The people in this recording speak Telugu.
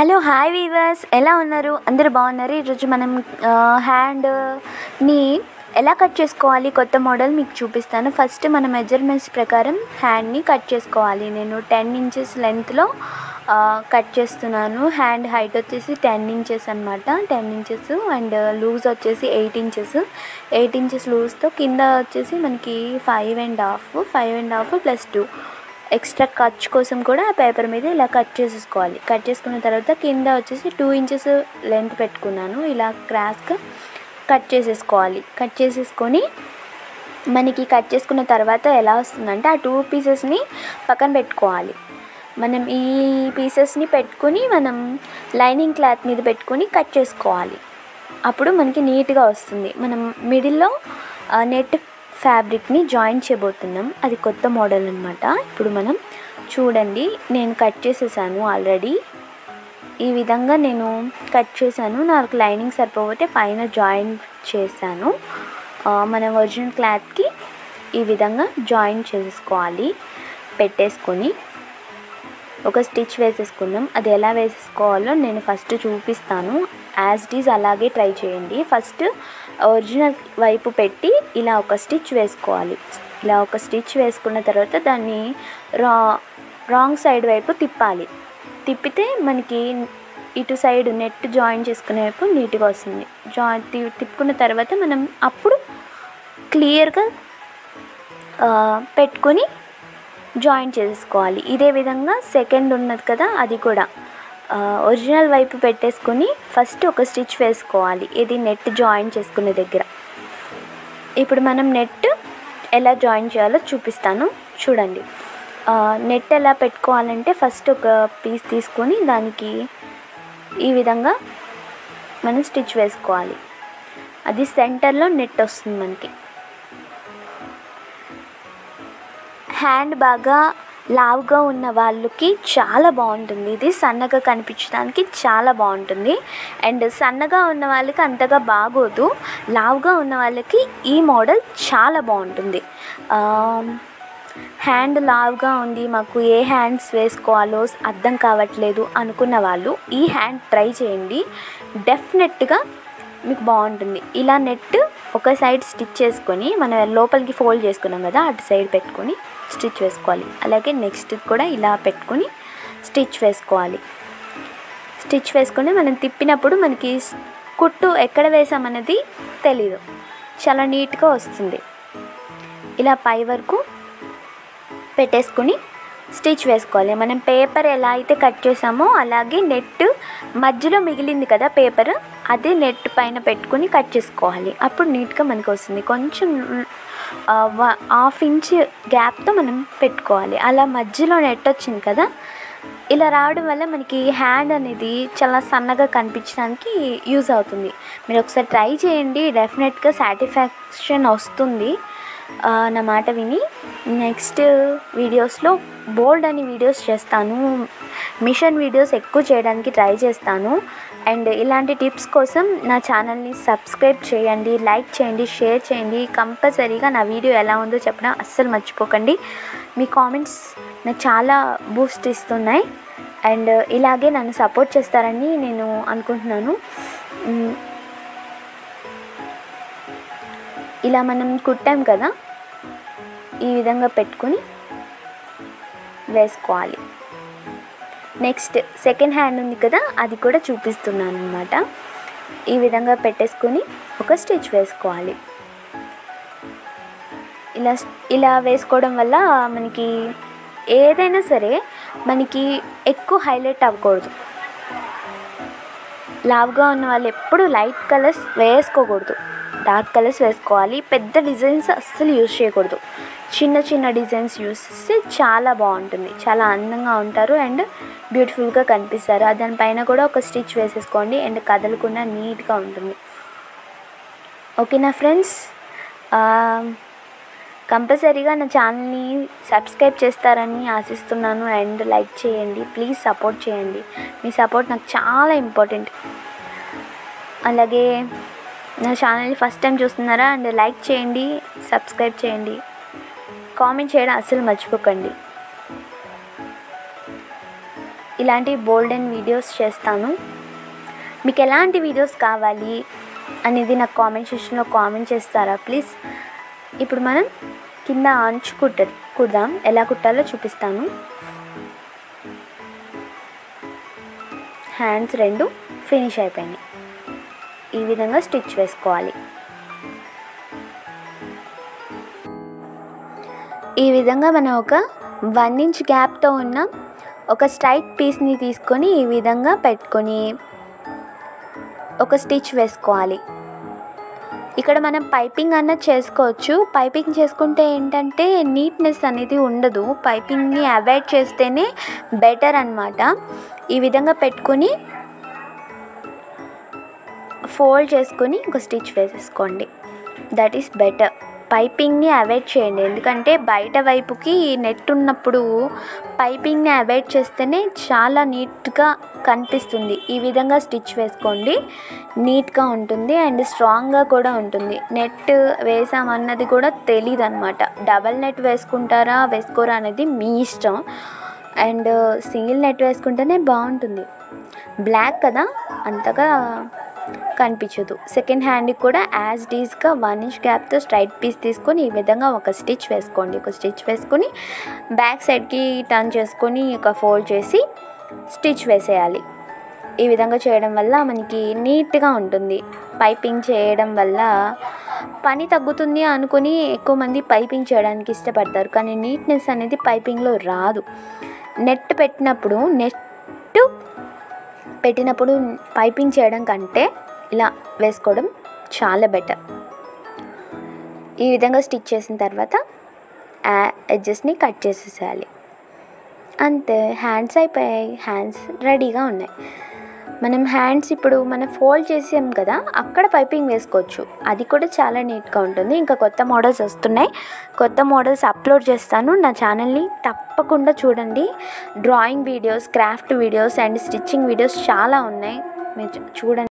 Hello hi weavers. ఎలా ఉన్నారు? అందరూ బాగున్నారు? ఈరోజు మనం హ్యాండ్ని ఎలా కట్ చేసుకోవాలి? కొత్త మోడల్ మీకు చూపిస్తాను. ఫస్ట్ మన మెజర్మెంట్స్ ప్రకారం హ్యాండ్ని కట్ చేసుకోవాలి. నేను టెన్ ఇంచెస్ లెంత్లో కట్ చేస్తున్నాను. హ్యాండ్ హైట్ వచ్చేసి టెన్ ఇంచెస్ అనమాట టెన్ ఇంచెస్ అండ్ లూజ్ వచ్చేసి ఎయిట్ ఇంచెస్. ఎయిట్ ఇంచెస్ లూజ్తో కింద వచ్చేసి మనకి five and half. Five and half plus two. Extra ఖర్చు కోసం కూడా ఆ పేపర్ మీద ఇలా కట్ చేసేసుకోవాలి. కట్ చేసుకున్న తర్వాత కింద వచ్చేసి టూ ఇంచెస్ లెంత్ పెట్టుకున్నాను. ఇలా క్రాస్గా కట్ చేసేసుకోవాలి. కట్ చేసేసుకొని మనకి కట్ చేసుకున్న తర్వాత ఎలా వస్తుందంటే ఆ టూ పీసెస్ని పక్కన పెట్టుకోవాలి. మనం ఈ పీసెస్ని పెట్టుకుని మనం లైనింగ్ క్లాత్ మీద పెట్టుకుని కట్ చేసుకోవాలి. అప్పుడు మనకి నీట్గా వస్తుంది. మనం మిడిల్లో నెట్ ఫ్యాబ్రిక్ని జాయిన్ చేయబోతున్నాం. అది కొత్త మోడల్ అనమాట ఇప్పుడు మనం చూడండి నేను కట్ చేసేసాను ఆల్రెడీ. ఈ విధంగా నేను కట్ చేశాను. నాకు లైనింగ్ సరిపోతే పైన జాయిన్ చేశాను. మన ఒరిజినల్ క్లాత్కి ఈ విధంగా జాయిన్ చేసుకోవాలి. పెట్టేసుకొని ఒక స్టిచ్ వేసేసుకుందాం. అది ఎలా వేసేసుకోవాలో నేను ఫస్ట్ చూపిస్తాను. యాజ్ ఇట్ ఈజ్ అలాగే ట్రై చేయండి. ఫస్ట్ ఒరిజినల్ వైపు పెట్టి ఇలా ఒక స్టిచ్ వేసుకోవాలి. ఇలా ఒక స్టిచ్ వేసుకున్న తర్వాత దాన్ని రా రాంగ్ సైడ్ వైపు తిప్పాలి. తిప్పితే మనకి ఇటు సైడ్ నెట్ జాయిన్ చేసుకునే వైపు నీట్గా వస్తుంది. జాయిన్ తిప్పుకున్న తర్వాత మనం అప్పుడు క్లియర్గా పెట్టుకొని జాయిన్ చేసుకోవాలి. ఇదే విధంగా సెకండ్ ఉన్నది కదా అది కూడా. ఒరిజినల్ వైపు పెట్టేసుకొని ఫస్ట్ ఒక స్టిచ్ వేసుకోవాలి. ఇది నెట్ జాయిన్ చేసుకునే దగ్గర. ఇప్పుడు మనం నెట్ ఎలా జాయిన్ చేయాలో చూపిస్తాను. చూడండి. నెట్ ఎలా పెట్టుకోవాలంటే ఫస్ట్ ఒక పీస్ తీసుకొని దానికి ఈ విధంగా మనం స్టిచ్ వేసుకోవాలి. అది సెంటర్లో నెట్ వస్తుంది మనకి. హ్యాండ్ బాగా లావుగా ఉన్న వాళ్ళకి చాలా బాగుంటుంది. ఇది సన్నగా కనిపించడానికి చాలా బాగుంటుంది. అండ్ సన్నగా ఉన్న వాళ్ళకి అంతగా బాగోదు. లావుగా ఉన్న వాళ్ళకి ఈ మోడల్ చాలా బాగుంటుంది. హ్యాండ్ లావుగా ఉంది మాకు ఏ హ్యాండ్స్ వేసుకోవాలో అర్థం కావట్లేదు అనుకున్న వాళ్ళు ఈ హ్యాండ్ ట్రై చేయండి. డెఫినెట్గా మీకు బాగుంటుంది. ఇలా నెట్ ఒక సైడ్ స్టిచ్ చేసుకొని మనం లోపలికి ఫోల్డ్ చేసుకున్నాం కదా అటు సైడ్ పెట్టుకొని స్టిచ్ వేసుకోవాలి. అలాగే నెక్స్ట్ కూడా ఇలా పెట్టుకొని స్టిచ్ వేసుకోవాలి. స్టిచ్ వేసుకొని మనం తిప్పినప్పుడు మనకి కుట్టు ఎక్కడ వేసామన్నది తెలీదు. చాలా నీట్గా వస్తుంది. ఇలా పై వరకు పెట్టేసుకుని స్టిచ్ వేసుకోవాలి. మనం పేపర్ ఎలా అయితే కట్ చేసామో అలాగే నెట్ మధ్యలో మిగిలింది కదా పేపర్ అదే నెట్ పైన పెట్టుకుని కట్ చేసుకోవాలి. అప్పుడు నీట్గా మనకు వస్తుంది కొంచెం హాఫ్ ఇంచ్ గ్యాప్తో మనం పెట్టుకోవాలి. అలా మధ్యలో నెట్ వచ్చింది కదా ఇలా రావడం వల్ల మనకి హ్యాండ్ అనేది చాలా సన్నగా కనిపించడానికి యూజ్ అవుతుంది. మీరు ఒకసారి ట్రై చేయండి. డెఫినెట్గా సాటిస్ఫాక్షన్ వస్తుంది. నా మాట విని నెక్స్ట్ వీడియోస్లో బోల్డ్ అని వీడియోస్ చేస్తాను. మిషన్ వీడియోస్ ఎక్కువ చేయడానికి ట్రై చేస్తాను. అండ్ ఇలాంటి టిప్స్ కోసం నా ఛానల్ని సబ్స్క్రైబ్ చేయండి లైక్ చేయండి షేర్ చేయండి. కంపల్సరీగా నా వీడియో ఎలా ఉందో చెప్పడం అస్సలు మర్చిపోకండి. మీ కామెంట్స్ నాకు చాలా బూస్ట్ ఇస్తున్నాయి. అండ్ ఇలాగే నన్ను సపోర్ట్ చేస్తారని నేను అనుకుంటున్నాను. ఇలా మనం కుట్టాం కదా ఈ విధంగా పెట్టుకొని వేసుకోవాలి. నెక్స్ట్ సెకండ్ హ్యాండ్ ఉంది కదా అది కూడా చూపిస్తున్నాను అనమాట ఈ విధంగా పెట్టేసుకొని ఒక స్టిచ్ వేసుకోవాలి. ఇలా ఇలా వేసుకోవడం వల్ల మనకి ఏదైనా సరే మనకి ఎక్కువ హైలైట్ అవ్వకూడదు. లావుగా ఉన్న వాళ్ళు ఎప్పుడు లైట్ కలర్స్ వేసుకోకూడదు. డార్క్ కలర్స్ వేసుకోవాలి. పెద్ద డిజైన్స్ అస్సలు యూజ్ చేయకూడదు. చిన్న చిన్న డిజైన్స్ యూస్ చేస్తే చాలా బాగుంటుంది. చాలా అందంగా ఉంటారు అండ్ బ్యూటిఫుల్గా కనిపిస్తారు. దానిపైన కూడా ఒక స్టిచ్ వేసేసుకోండి. అండ్ కదలకుండా నీట్గా ఉంటుంది. ఓకేనా ఫ్రెండ్స్? కంపల్సరీగా నా ఛానల్ని సబ్స్క్రైబ్ చేస్తారని ఆశిస్తున్నాను. అండ్ లైక్ చేయండి. ప్లీజ్ సపోర్ట్ చేయండి. మీ సపోర్ట్ నాకు చాలా ఇంపార్టెంట్. అలాగే నా ఛానల్ని ఫస్ట్ టైం చూస్తున్నారా అండ్ లైక్ చేయండి సబ్స్క్రైబ్ చేయండి. కామెంట్ చేయడం అస్సలు మర్చిపోకండి. ఇలాంటి బోల్డెన్ వీడియోస్ చేస్తాను. మీకు ఎలాంటి వీడియోస్ కావాలి అనేది నాకు కామెంట్ సెక్షన్లో కామెంట్ చేస్తారా? ప్లీజ్. ఇప్పుడు మనం కింద అంచు కుట్ట కుడదాం. ఎలా కుట్టాలో చూపిస్తాను. హ్యాండ్స్ రెండు ఫినిష్ అయిపోయినాయి. ఈ విధంగా స్టిచ్ వేసుకోవాలి. ఈ విధంగా మనం ఒక వన్ ఇంచ్ గ్యాప్తో ఉన్న ఒక స్ట్రైట్ పీస్ని తీసుకొని ఈ విధంగా పెట్టుకొని ఒక స్టిచ్ వేసుకోవాలి. ఇక్కడ మనం పైపింగ్ అన్నది చేసుకోవచ్చు. పైపింగ్ చేసుకుంటే ఏంటంటే నీట్నెస్ అనేది ఉండదు. పైపింగ్ని అవాయిడ్ చేస్తేనే బెటర్ అనమాట ఈ విధంగా పెట్టుకొని ఫోల్డ్ చేసుకొని ఒక స్టిచ్ వేసేసుకోండి. దట్ ఈస్ బెటర్ పైపింగ్ని అవాయిడ్ చేయండి. ఎందుకంటే బయట వైపుకి నెట్ ఉన్నప్పుడు పైపింగ్ని అవాయిడ్ చేస్తేనే చాలా నీట్గా కనిపిస్తుంది. ఈ విధంగా స్టిచ్ వేసుకోండి. నీట్గా ఉంటుంది అండ్ స్ట్రాంగ్గా కూడా ఉంటుంది. నెట్ వేసామన్నది కూడా తెలియదు అనమాట డబల్ నెట్ వేసుకుంటారా వేసుకోరా అనేది మీ ఇష్టం. అండ్ సింగిల్ నెట్ వేసుకుంటేనే బాగుంటుంది. బ్లాక్ కదా? అంతగా కనిపించదు. సెకండ్ హ్యాండ్ కూడా యాజ్ డీస్గా వన్ ఇంచ్ గ్యాప్తో స్ట్రైట్ పీస్ తీసుకొని ఈ విధంగా ఒక స్టిచ్ వేసుకోండి. ఒక స్టిచ్ వేసుకొని బ్యాక్ సైడ్కి టర్న్ చేసుకొని ఒక ఫోల్డ్ చేసి స్టిచ్ వేసేయాలి. ఈ విధంగా చేయడం వల్ల మనకి నీట్గా ఉంటుంది. పైపింగ్ చేయడం వల్ల పని తగ్గుతుంది అనుకుని ఎక్కువ మంది పైపింగ్ చేయడానికి ఇష్టపడతారు. కానీ నీట్నెస్ అనేది పైపింగ్లో రాదు. నెట్ పెట్టినప్పుడు నెట్ పెట్టినప్పుడు పైపింగ్ చేయడం కంటే ఇలా వేసుకోవడం చాలా బెటర్ ఈ విధంగా స్టిచ్ చేసిన తర్వాత ఎడ్జెస్ని కట్ చేసేసేయాలి. అంతే హ్యాండ్స్ అయిపోయాయి. హ్యాండ్స్ రెడీగా ఉన్నాయి. మనం హ్యాండ్స్ ఇప్పుడు మనం ఫోల్డ్ చేసాం కదా అక్కడ పైపింగ్ వేసుకోవచ్చు. అది కూడా చాలా నీట్గా ఉంటుంది. ఇంకా కొత్త మోడల్స్ వస్తున్నాయి. కొత్త మోడల్స్ అప్లోడ్ చేస్తాను. నా ఛానల్ని తప్పకుండా చూడండి. Drawing videos craft videos and stitching videos చాలా ఉన్నాయి. మీరు చూడండి.